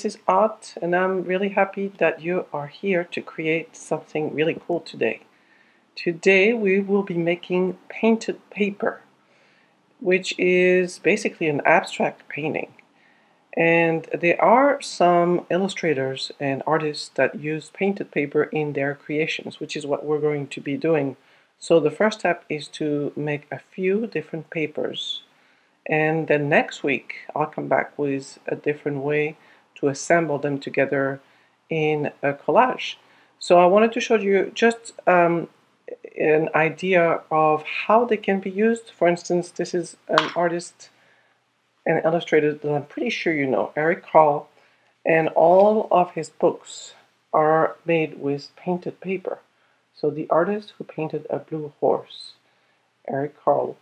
This is. Otte, and I'm really happy that you are here to create something really cool today. Today we will be making painted paper, which is basically an abstract painting. And there are some illustrators and artists that use painted paper in their creations, which is what we're going to be doing. So the first step is to make a few different papers. And then next week, I'll come back with a different way to assemble them together in a collage. So I wanted to show you just um, an idea of how they can be used. For instance, this is an artist and illustrator that I'm pretty sure you know, Eric Carle, and all of his books are made with painted paper. So the artist who painted a blue horse, Eric Carle.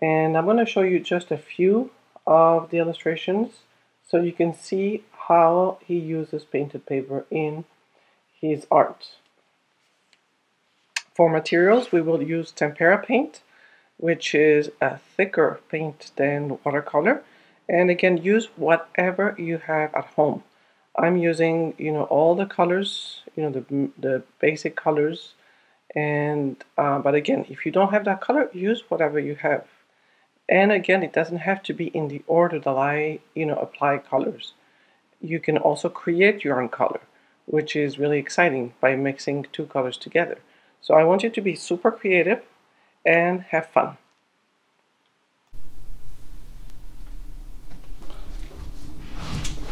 And I'm going to show you just a few of the illustrations so you can see how he uses painted paper in his art. For materials, we will use tempera paint, which is a thicker paint than watercolor. And again, use whatever you have at home. I'm using, you know, all the colors, you know, the, the basic colors. And, uh, but again, if you don't have that color, use whatever you have. And again, it doesn't have to be in the order that I, you know, apply colors you can also create your own color, which is really exciting by mixing two colors together. So I want you to be super creative and have fun.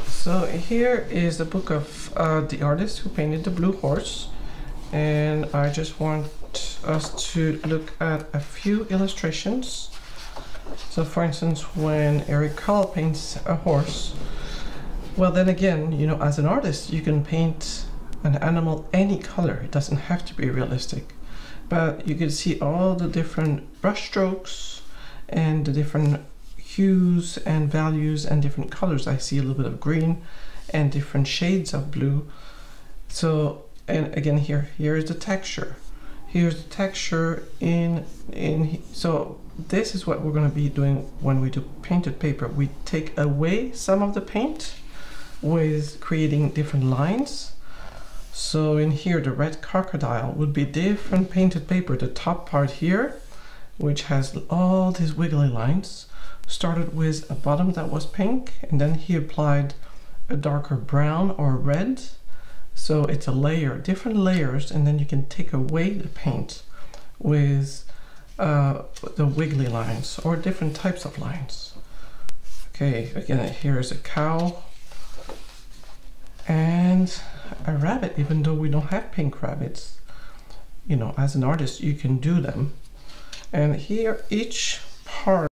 So here is the book of uh, the artist who painted the blue horse and I just want us to look at a few illustrations. So for instance when Eric Carle paints a horse well, then again, you know, as an artist, you can paint an animal any color. It doesn't have to be realistic. But you can see all the different brush strokes and the different hues and values and different colors. I see a little bit of green and different shades of blue. So, and again here, here is the texture. Here's the texture in, in, so this is what we're gonna be doing when we do painted paper. We take away some of the paint with creating different lines. So in here, the red crocodile would be different painted paper. The top part here, which has all these wiggly lines, started with a bottom that was pink, and then he applied a darker brown or red. So it's a layer, different layers, and then you can take away the paint with uh, the wiggly lines or different types of lines. Okay, again, here is a cow and a rabbit even though we don't have pink rabbits you know as an artist you can do them. And here each part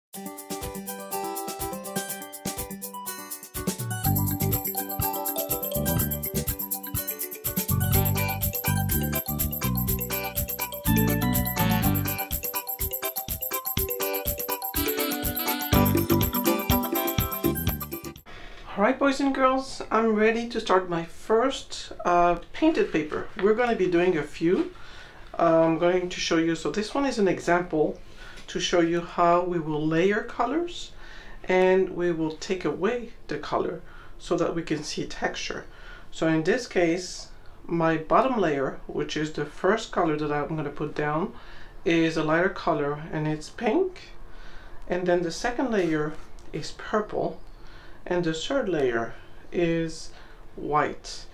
boys and girls, I'm ready to start my first uh, painted paper. We're going to be doing a few. I'm going to show you, so this one is an example to show you how we will layer colors and we will take away the color so that we can see texture. So in this case, my bottom layer, which is the first color that I'm going to put down, is a lighter color and it's pink. And then the second layer is purple and the third layer is white.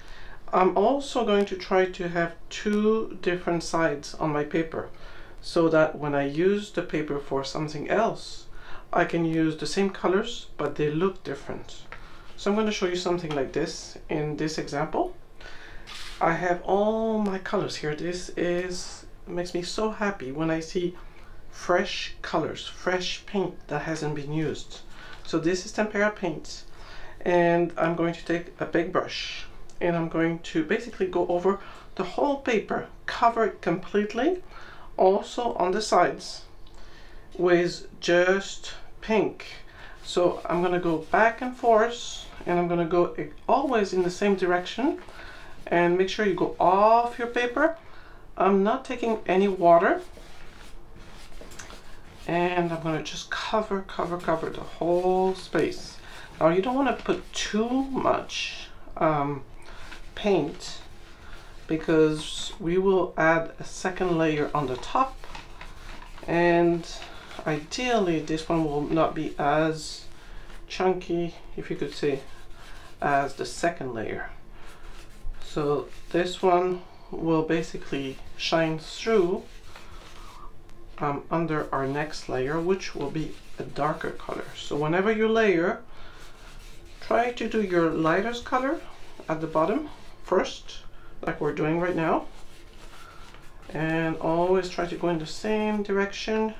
I'm also going to try to have two different sides on my paper so that when I use the paper for something else I can use the same colors but they look different. So I'm going to show you something like this in this example. I have all my colors here. This is makes me so happy when I see fresh colors, fresh paint that hasn't been used. So this is tempera paint and I'm going to take a big brush and I'm going to basically go over the whole paper, cover it completely, also on the sides with just pink. So I'm going to go back and forth and I'm going to go always in the same direction and make sure you go off your paper. I'm not taking any water and I'm going to just cover, cover, cover the whole space. Now you don't want to put too much um, paint because we will add a second layer on the top and ideally this one will not be as chunky if you could say as the second layer so this one will basically shine through um, under our next layer which will be a darker color. So whenever you layer try to do your lightest color at the bottom first like we're doing right now. And always try to go in the same direction.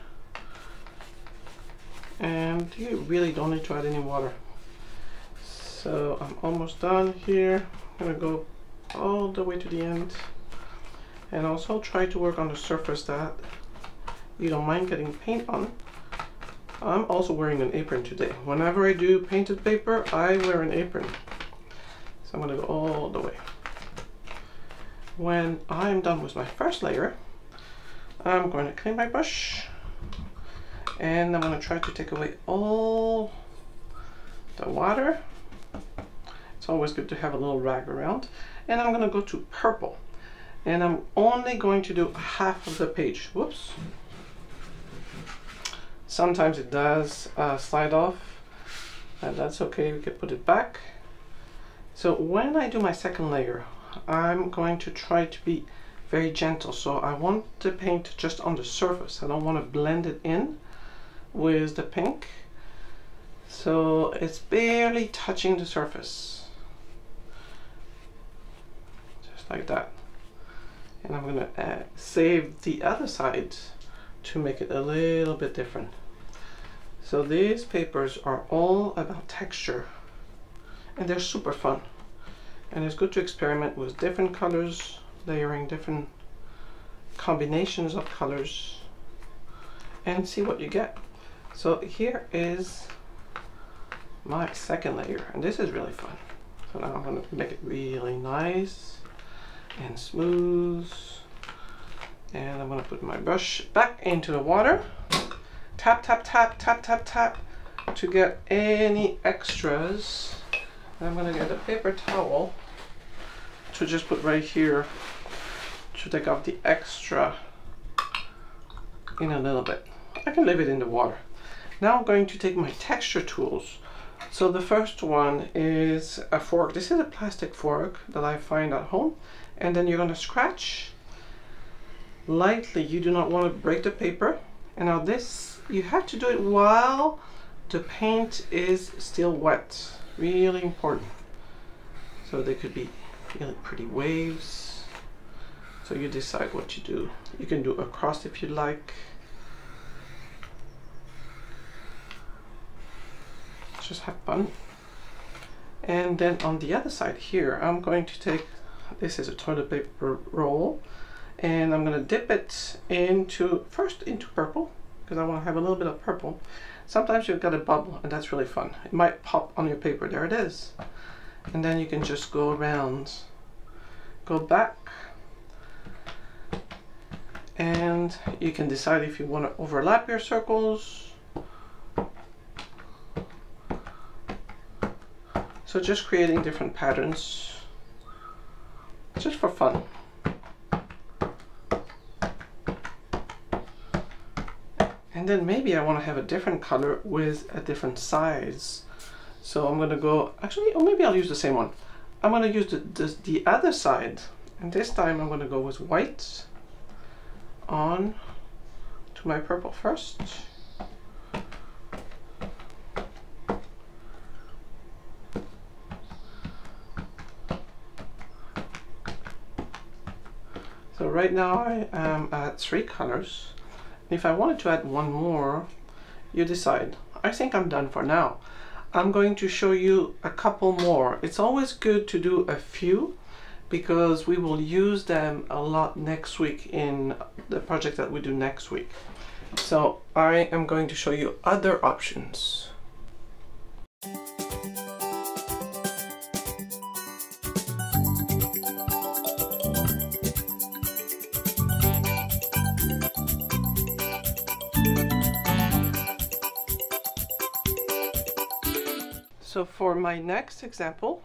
And you really don't need to add any water. So I'm almost done here. I'm gonna go all the way to the end. And also try to work on the surface that you don't mind getting paint on I'm also wearing an apron today whenever I do painted paper I wear an apron so I'm gonna go all the way when I'm done with my first layer I'm going to clean my brush and I'm to try to take away all the water. It's always good to have a little rag around. And I'm going to go to purple. And I'm only going to do half of the page. Whoops. Sometimes it does uh, slide off. And that's okay, we can put it back. So when I do my second layer, I'm going to try to be very gentle. So I want the paint just on the surface. I don't want to blend it in with the pink so it's barely touching the surface just like that and I'm gonna uh, save the other side to make it a little bit different so these papers are all about texture and they're super fun and it's good to experiment with different colors layering different combinations of colors and see what you get so here is my second layer and this is really fun. So now I'm going to make it really nice and smooth and I'm going to put my brush back into the water. Tap, tap, tap, tap, tap, tap to get any extras. I'm to get a paper towel to just put right here to take off the extra in a little bit. I can leave it in the water. Now I'm going to take my texture tools. So the first one is a fork. This is a plastic fork that I find at home. And then you're to scratch lightly. You do not want to break the paper. And now this, you have to do it while the paint is still wet. Really important. So they could be really pretty waves. So you decide what you do. You can do across if you like. just have fun. And then on the other side here, I'm going to take, this is a toilet paper roll, and I'm going to dip it into, first into purple, because I want to have a little bit of purple. Sometimes you've got a bubble, and that's really fun. It might pop on your paper, there it is. And then you can just go around, go back, and you can decide if you want to overlap your circles So just creating different patterns, just for fun. And then maybe I want to have a different color with a different size. So I'm going to go, actually, or maybe I'll use the same one. I'm going to use the, the, the other side. And this time I'm going to go with white on to my purple first. So right now I am at three colors. If I wanted to add one more, you decide. I think I'm done for now. I'm going to show you a couple more. It's always good to do a few because we will use them a lot next week in the project that we do next week. So I am going to show you other options. So for my next example,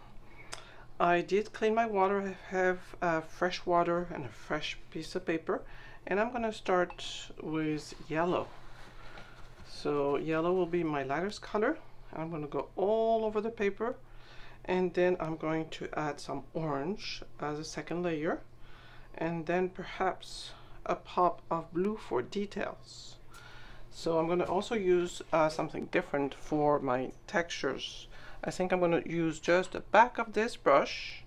I did clean my water. I have uh, fresh water and a fresh piece of paper. And I'm gonna start with yellow. So yellow will be my lightest color. I'm gonna go all over the paper. And then I'm going to add some orange as a second layer. And then perhaps a pop of blue for details. So I'm going to also use uh, something different for my textures. I think I'm going to use just the back of this brush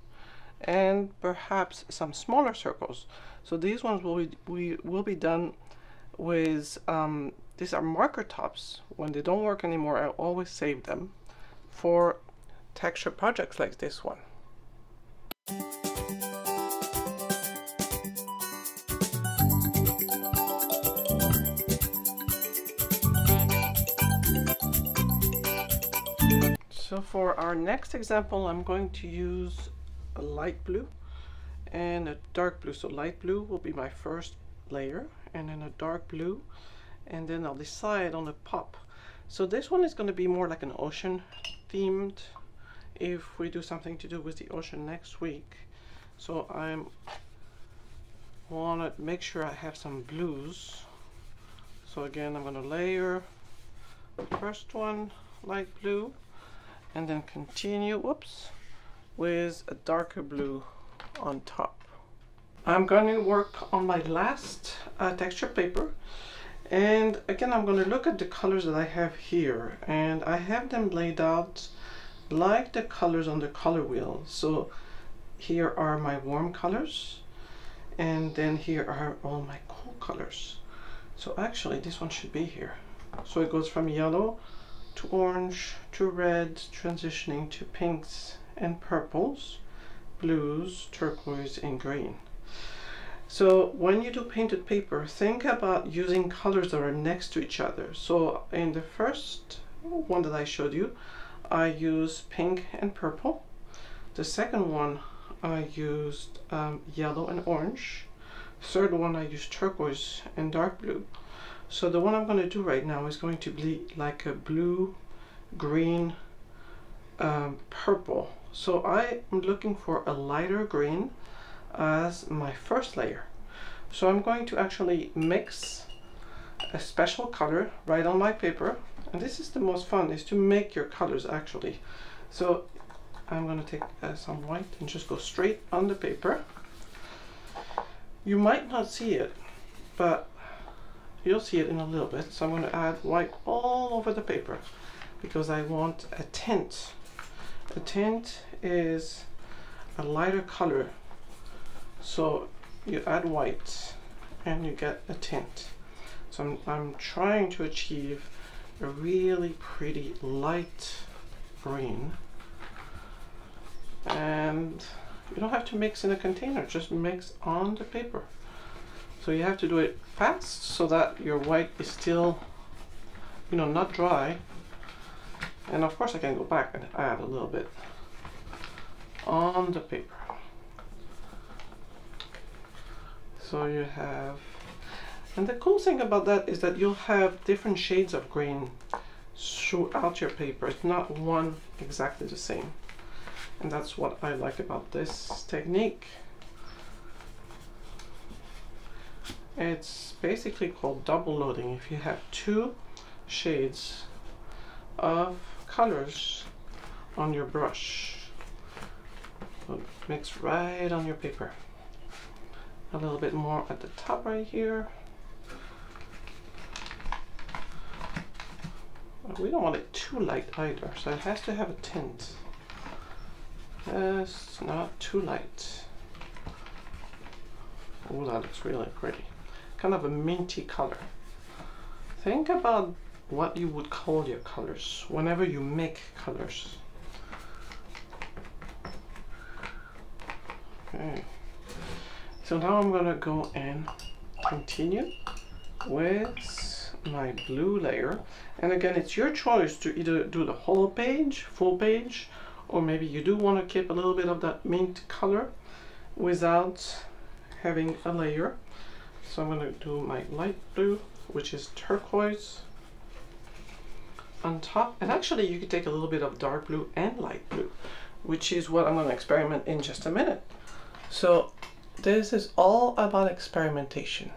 and perhaps some smaller circles. So these ones will be, we will be done with, um, these are marker tops. When they don't work anymore, I always save them for texture projects like this one. So for our next example, I'm going to use a light blue and a dark blue. So light blue will be my first layer and then a dark blue and then I'll decide on a pop. So this one is going to be more like an ocean themed if we do something to do with the ocean next week. So I'm want to make sure I have some blues. So again, I'm going to layer the first one light blue and then continue whoops with a darker blue on top. I'm going to work on my last uh, texture paper and again I'm going to look at the colors that I have here and I have them laid out like the colors on the color wheel. So here are my warm colors and then here are all my cool colors. So actually this one should be here. So it goes from yellow to orange to red, transitioning to pinks and purples, blues, turquoise, and green. So when you do painted paper, think about using colors that are next to each other. So in the first one that I showed you, I used pink and purple. The second one, I used um, yellow and orange. Third one, I used turquoise and dark blue. So the one I'm going to do right now is going to be like a blue, green, um, purple. So I am looking for a lighter green as my first layer. So I'm going to actually mix a special color right on my paper. And this is the most fun, is to make your colors actually. So I'm going to take uh, some white and just go straight on the paper. You might not see it, but You'll see it in a little bit. So I'm going to add white all over the paper because I want a tint. A tint is a lighter color. So you add white and you get a tint. So I'm, I'm trying to achieve a really pretty light green. And you don't have to mix in a container, just mix on the paper. So you have to do it fast so that your white is still, you know, not dry. And of course I can go back and add a little bit on the paper. So you have, and the cool thing about that is that you'll have different shades of green throughout your paper. It's not one exactly the same. And that's what I like about this technique. It's basically called double loading. If you have two shades of colors on your brush, mix right on your paper. A little bit more at the top right here. we don't want it too light either, so it has to have a tint. It's not too light. Oh, that looks really pretty kind of a minty color. Think about what you would call your colors whenever you make colors. Okay. So now I'm gonna go and continue with my blue layer. And again, it's your choice to either do the whole page, full page, or maybe you do want to keep a little bit of that mint color without having a layer. So I'm going to do my light blue, which is turquoise on top. And actually you could take a little bit of dark blue and light blue. which is what I'm going to experiment in just a minute. So this is all about experimentation.